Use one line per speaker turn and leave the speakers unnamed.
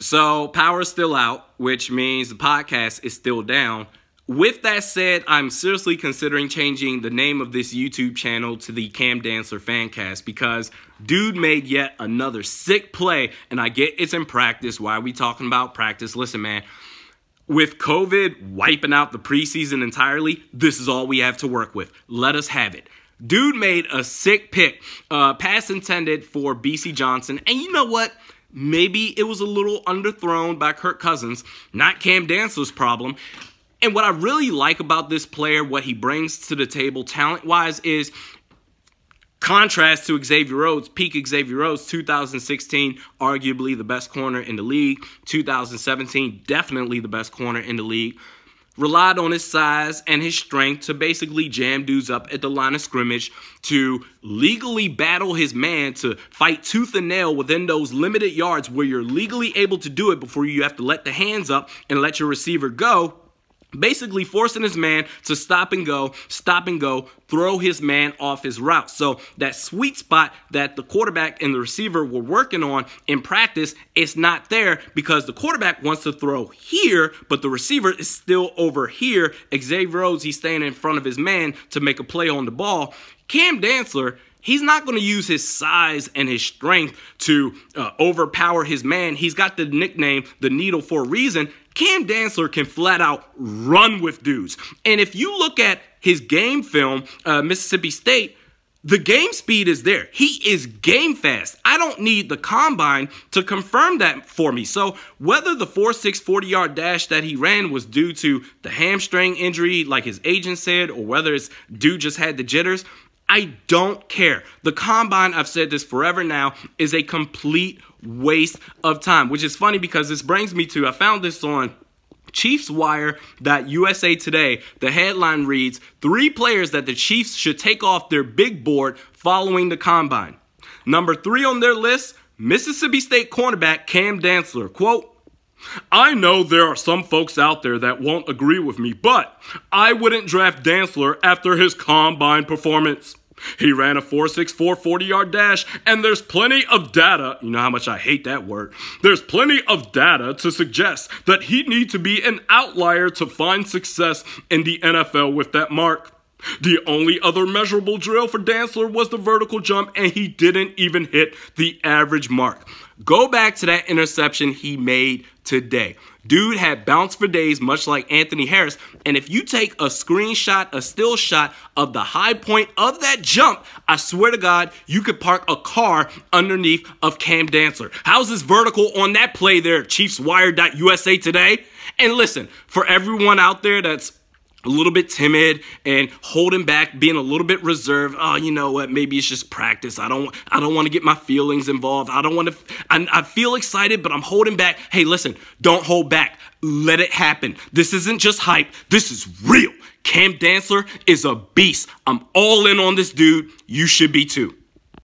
So power is still out, which means the podcast is still down. With that said, I'm seriously considering changing the name of this YouTube channel to the Cam Dantzler Fancast because dude made yet another sick play, and I get it's in practice. Why are we talking about practice? Listen, man, with COVID wiping out the preseason entirely, this is all we have to work with. Let us have it. Dude made a sick pick, uh, pass intended for Bisi Johnson, and you know what? Maybe it was a little underthrown by Kirk Cousins, not Cam Dantzler's problem. And what I really like about this player, what he brings to the table talent wise, is contrast to Xavier Rhodes, peak Xavier Rhodes, 2016, arguably the best corner in the league. 2017, definitely the best corner in the league relied on his size and his strength to basically jam dudes up at the line of scrimmage, to legally battle his man, to fight tooth and nail within those limited yards where you're legally able to do it before you have to let the hands up and let your receiver go basically forcing his man to stop and go, stop and go, throw his man off his route. So that sweet spot that the quarterback and the receiver were working on in practice, it's not there because the quarterback wants to throw here, but the receiver is still over here. Xavier Rhodes, he's staying in front of his man to make a play on the ball. Cam Dantzler, He's not going to use his size and his strength to uh, overpower his man. He's got the nickname the needle for a reason. Cam Dantzler can flat out run with dudes. And if you look at his game film, uh, Mississippi State, the game speed is there. He is game fast. I don't need the combine to confirm that for me. So, whether the 4 6 40 yard dash that he ran was due to the hamstring injury, like his agent said, or whether it's dude just had the jitters, I don't care. The combine, I've said this forever now, is a complete waste of time, which is funny because this brings me to I found this on ChiefsWire.USA Today. The headline reads Three players that the Chiefs should take off their big board following the combine. Number three on their list Mississippi State cornerback Cam Dantzler. Quote, I know there are some folks out there that won't agree with me, but I wouldn't draft Dantzler after his combine performance. He ran a 4.64 40 yard dash, and there's plenty of data. You know how much I hate that word. There's plenty of data to suggest that he'd need to be an outlier to find success in the NFL with that mark. The only other measurable drill for Dantzler was the vertical jump, and he didn't even hit the average mark. Go back to that interception he made today. Dude had bounced for days, much like Anthony Harris. And if you take a screenshot, a still shot of the high point of that jump, I swear to God, you could park a car underneath of Cam Dantzler. How's this vertical on that play there, ChiefsWire.USA today? And listen, for everyone out there that's a little bit timid and holding back, being a little bit reserved. Oh, you know what? Maybe it's just practice. I don't. I don't want to get my feelings involved. I don't want to. I, I feel excited, but I'm holding back. Hey, listen. Don't hold back. Let it happen. This isn't just hype. This is real. Cam Dantzler is a beast. I'm all in on this dude. You should be too.